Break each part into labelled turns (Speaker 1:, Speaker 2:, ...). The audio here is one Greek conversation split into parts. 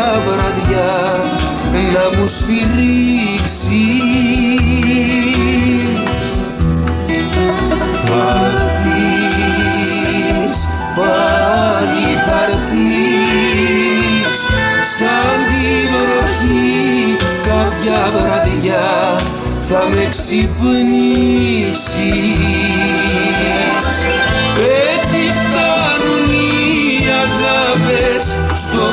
Speaker 1: βραδιά να μου σφυρίξεις. Θα έρθεις, πάλι θα έρθεις σαν τη βροχή κάποια βραδιά θα με ξυπνήσεις. Έτσι φτάνουν οι αγάπες στον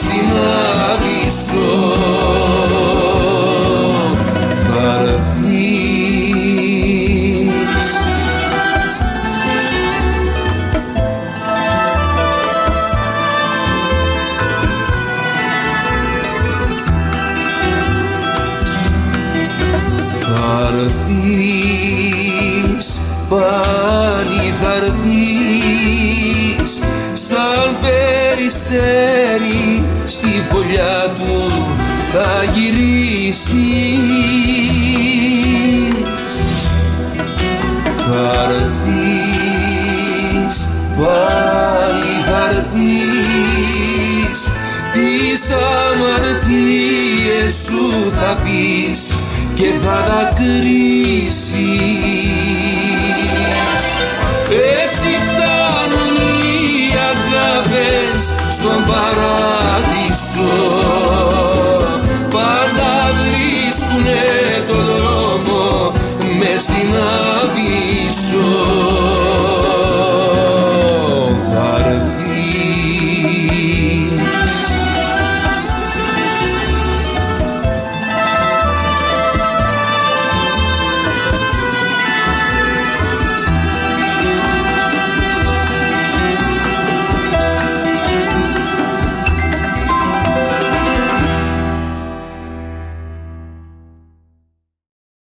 Speaker 1: στην άβυσσο θα έρθεις. Θα έρθεις, πάλι θα έρθεις σαν περιστέρι στη φωλιά του θα γυρίσεις. Θα έρθεις, πάλι θα έρθεις τις αμαρτίες σου θα πεις και θα δακρύσεις. Έτσι φτάνουν οι αγάπες στον παράδεισο abraço.